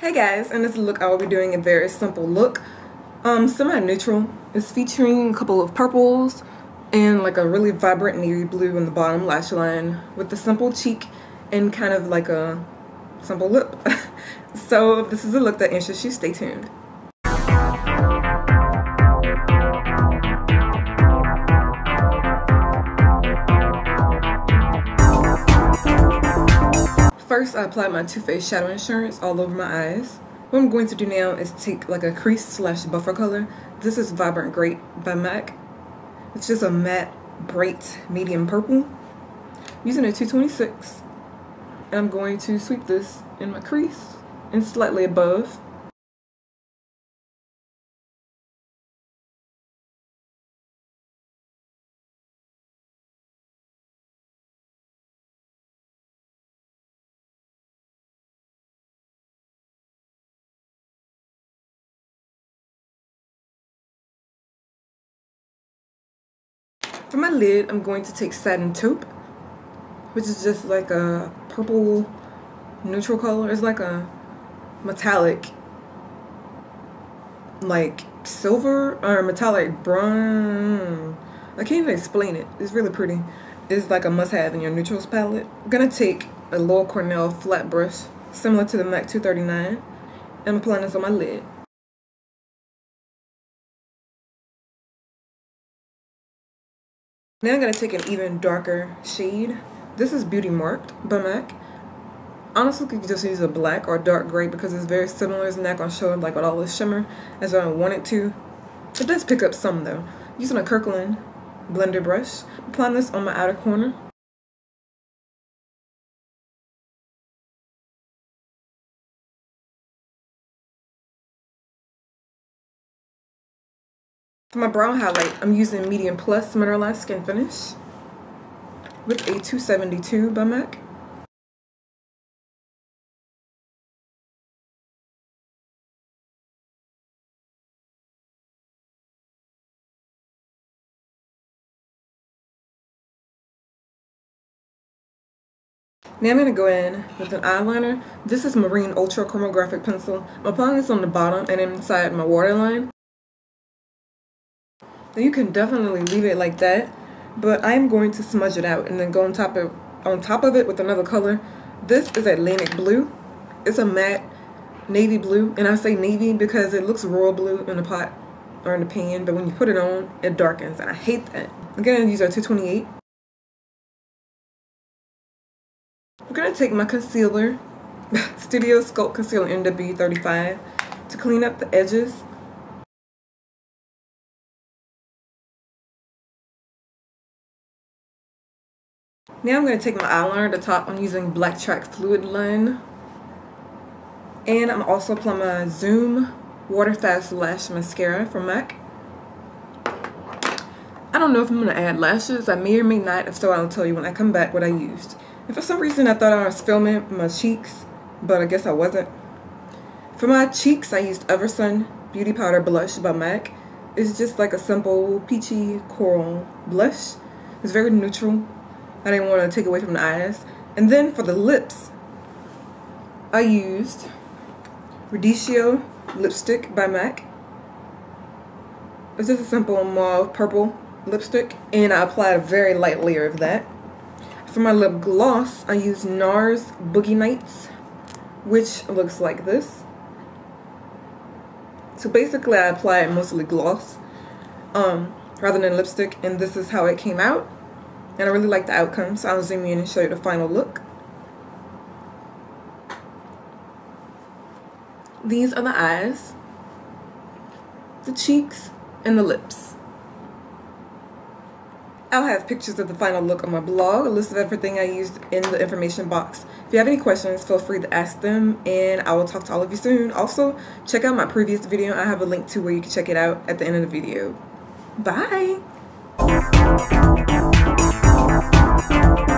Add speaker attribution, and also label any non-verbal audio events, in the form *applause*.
Speaker 1: Hey guys, in this look I will be doing a very simple look. Um, semi-neutral. It's featuring a couple of purples and like a really vibrant navy blue on the bottom lash line with a simple cheek and kind of like a simple lip. *laughs* so if this is a look that interests you, stay tuned. First, I applied my Too Faced Shadow Insurance all over my eyes. What I'm going to do now is take like a crease slash buffer color. This is Vibrant Grape by MAC. It's just a matte, bright, medium purple. Using a 226. I'm going to sweep this in my crease and slightly above. For my lid, I'm going to take Satin Taupe, which is just like a purple neutral color. It's like a metallic, like silver or metallic brown. I can't even explain it. It's really pretty. It's like a must-have in your neutrals palette. I'm gonna take a L'Oreal Cornell flat brush, similar to the MAC 239, and I'm applying this on my lid. Now I'm going to take an even darker shade. This is Beauty Marked by MAC. Honestly, you could just use a black or dark gray because it's very similar. It's not going to show like with all this shimmer as I want it to. It does pick up some though. Using a Kirkland blender brush. Applying this on my outer corner. For my brown highlight, I'm using Medium Plus Mineralized Skin Finish with a 272 by MAC. Now I'm going to go in with an eyeliner. This is Marine Ultra Chromagraphic Pencil. I'm applying this on the bottom and inside my waterline. You can definitely leave it like that, but I'm going to smudge it out and then go on top of on top of it with another color. This is Atlantic Blue. It's a matte navy blue, and I say navy because it looks royal blue in the pot or in the pan, but when you put it on, it darkens, and I hate that. Gonna use our 228. I'm gonna take my concealer, *laughs* Studio Sculpt Concealer NW35, to clean up the edges Now I'm going to take my eyeliner the top. I'm using Blacktrack Fluidline. And I'm also applying my Zoom Waterfast Lash Mascara from MAC. I don't know if I'm going to add lashes. I may or may not. If so, I'll tell you when I come back what I used. And for some reason, I thought I was filming my cheeks, but I guess I wasn't. For my cheeks, I used Eversun Beauty Powder Blush by MAC. It's just like a simple peachy coral blush. It's very neutral. I didn't want to take away from the eyes. And then for the lips, I used Radicchio lipstick by MAC. It's just a simple mauve purple lipstick and I applied a very light layer of that. For my lip gloss, I used NARS Boogie Nights, which looks like this. So basically I applied mostly gloss um, rather than lipstick and this is how it came out. And I really like the outcome, so I'll zoom in and show you the final look. These are the eyes, the cheeks, and the lips. I'll have pictures of the final look on my blog, a list of everything I used in the information box. If you have any questions, feel free to ask them, and I will talk to all of you soon. Also, check out my previous video. I have a link to where you can check it out at the end of the video. Bye! Música